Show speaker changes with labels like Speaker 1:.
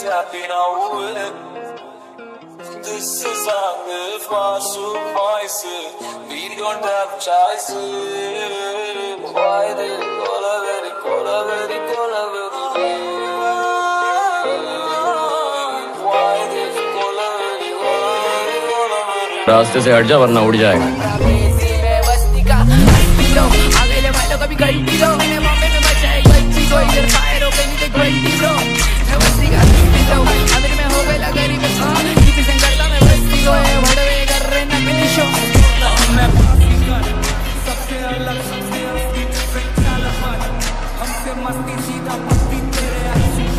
Speaker 1: is happy now willing This is a myth, my supervisor We don't have choice. Why did all of it, all of it, all of it
Speaker 2: रास्ते से हट जा वरना उड़ जाएगा
Speaker 3: हमसे मस्ती सीधा मस्ती तेरे आई